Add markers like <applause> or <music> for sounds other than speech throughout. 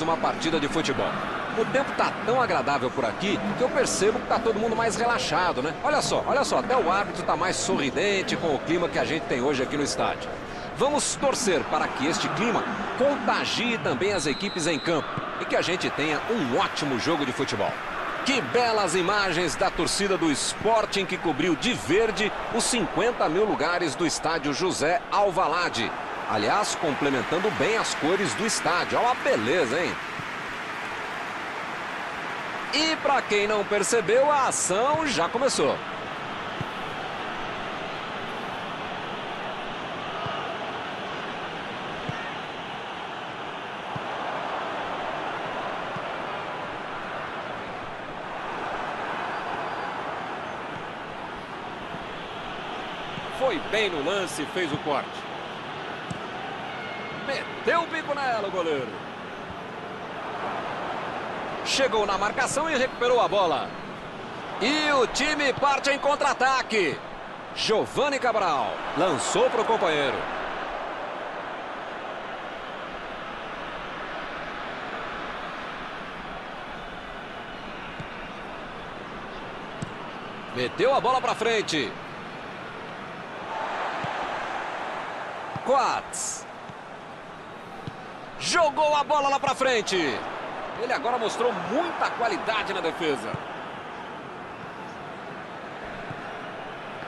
uma partida de futebol. O tempo tá tão agradável por aqui que eu percebo que tá todo mundo mais relaxado, né? Olha só, olha só, até o árbitro tá mais sorridente com o clima que a gente tem hoje aqui no estádio. Vamos torcer para que este clima contagie também as equipes em campo e que a gente tenha um ótimo jogo de futebol. Que belas imagens da torcida do Sporting que cobriu de verde os 50 mil lugares do estádio José Alvalade. Aliás, complementando bem as cores do estádio. Olha a beleza, hein? E para quem não percebeu, a ação já começou. Foi bem no lance, fez o corte. Meteu o bico nela o goleiro. Chegou na marcação e recuperou a bola. E o time parte em contra-ataque. Giovanni Cabral lançou para o companheiro. Meteu a bola para frente. Quats. Jogou a bola lá para frente. Ele agora mostrou muita qualidade na defesa.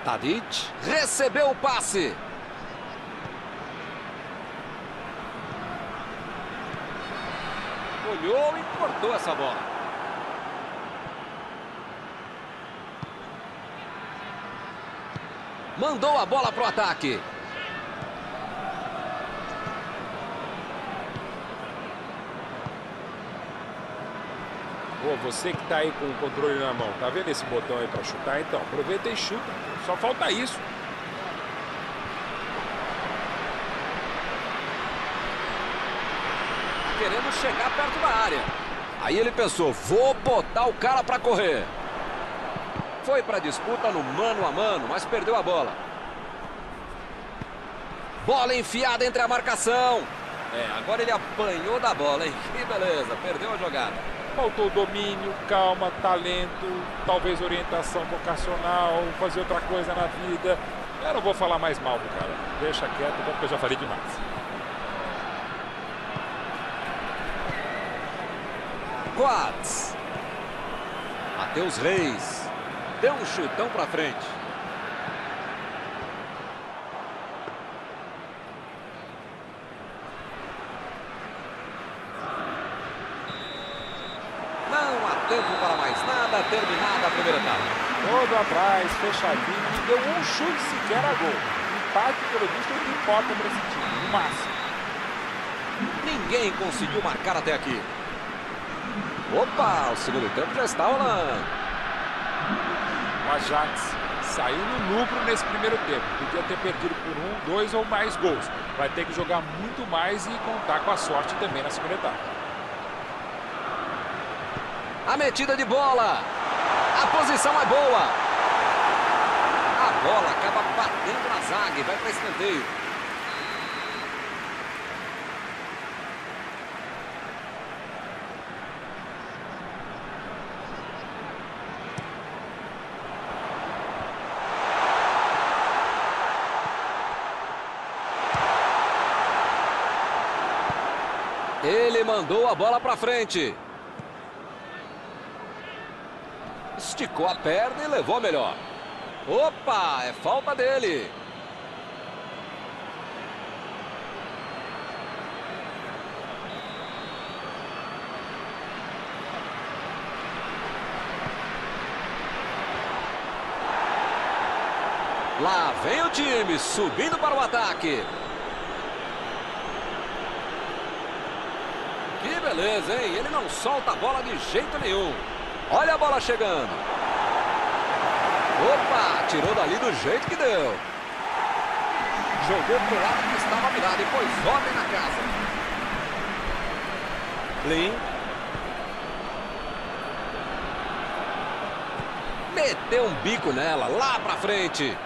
Tadic recebeu o passe. Olhou e cortou essa bola. Mandou a bola para o ataque. Pô, você que tá aí com o controle na mão, tá vendo esse botão aí pra chutar? Então, aproveita e chuta. Só falta isso. Querendo chegar perto da área. Aí ele pensou, vou botar o cara pra correr. Foi pra disputa no mano a mano, mas perdeu a bola. Bola enfiada entre a marcação. É, agora ele apanhou da bola, hein? <laughs> Que beleza, perdeu a jogada. Faltou domínio, calma, talento, talvez orientação vocacional, fazer outra coisa na vida. Eu não vou falar mais mal do cara. Deixa quieto, porque eu já falei demais. Quats. Matheus Reis. Deu um chutão pra frente. Não há tempo para mais nada. Terminada a primeira etapa. Todo atrás, fechadinho, não deu um chute sequer a gol. Empate, pelo visto, é o que importa para esse time, no máximo. Ninguém conseguiu marcar até aqui. Opa, o segundo tempo já está rolando. O Ajax saiu no lucro nesse primeiro tempo. Podia ter perdido por um, dois ou mais gols. Vai ter que jogar muito mais e contar com a sorte também na segunda etapa. A metida de bola. A posição é boa. A bola acaba batendo na zaga e vai para escanteio. Ele mandou a bola para frente. Esticou a perna e levou melhor. Opa, é falta dele. Lá vem o time, subindo para o ataque. Que beleza, hein? Ele não solta a bola de jeito nenhum. Olha a bola chegando. Opa, tirou dali do jeito que deu. Jogou pro lado que estava virado e pôs ordem na casa. Lin. Meteu um bico nela, lá pra frente.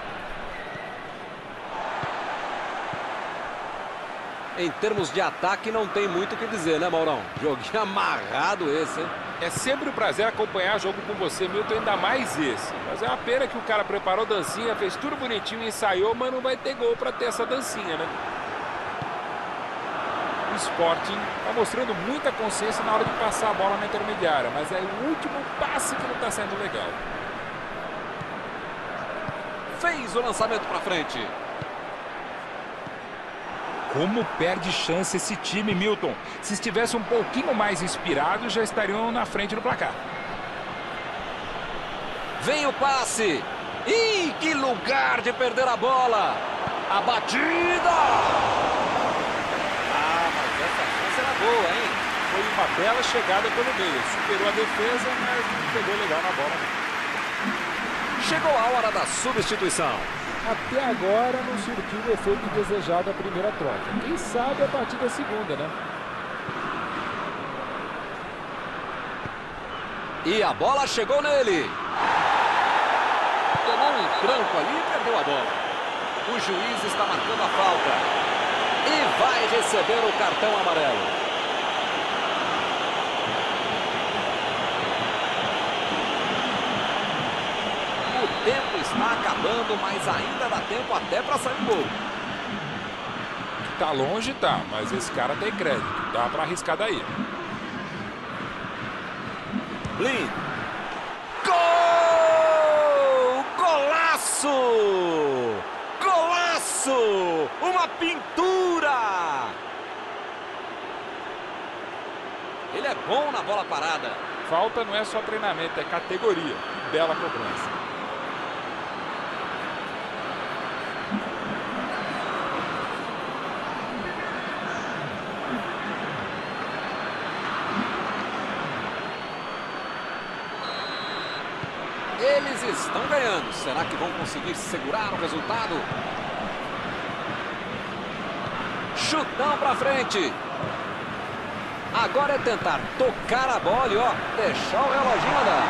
Em termos de ataque, não tem muito o que dizer, né, Maurão? Joguinho amarrado esse, hein? É sempre um prazer acompanhar jogo com você, Milton, ainda mais esse. Mas é uma pena que o cara preparou dancinha, fez tudo bonitinho, ensaiou, mas não vai ter gol para ter essa dancinha, né? O Sporting está mostrando muita consciência na hora de passar a bola na intermediária, mas é o último passe que não está sendo legal. Fez o lançamento para frente. Como perde chance esse time, Milton. Se estivesse um pouquinho mais inspirado, já estariam na frente do placar. Vem o passe. Ih, que lugar de perder a bola. A batida. Ah, mas essa chance era boa, hein? Foi uma bela chegada pelo meio. Superou a defesa, mas não pegou legal na bola. Chegou a hora da substituição. Até agora não surtiu o efeito desejado a primeira troca. Quem sabe a partir da segunda, né? E a bola chegou nele. Tomou um tranco ali e perdeu a bola. O juiz está marcando a falta. E vai receber o cartão amarelo. tempo está acabando, mas ainda dá tempo até para sair gol. Tá longe, tá, mas esse cara tem crédito. Dá para arriscar daí. Blin. Gol! Golaço! Golaço! Uma pintura! Ele é bom na bola parada. Falta não é só treinamento, é categoria. Bela cobrança. Estão ganhando. Será que vão conseguir segurar o resultado? Chutão para frente. Agora é tentar tocar a bola e ó, deixar o reloginho andar.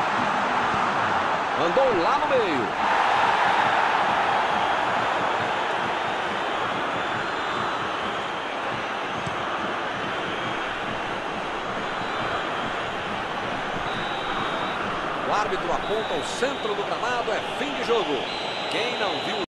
Mandou lá no meio. Árbitro aponta o centro do gramado, é fim de jogo. Quem não viu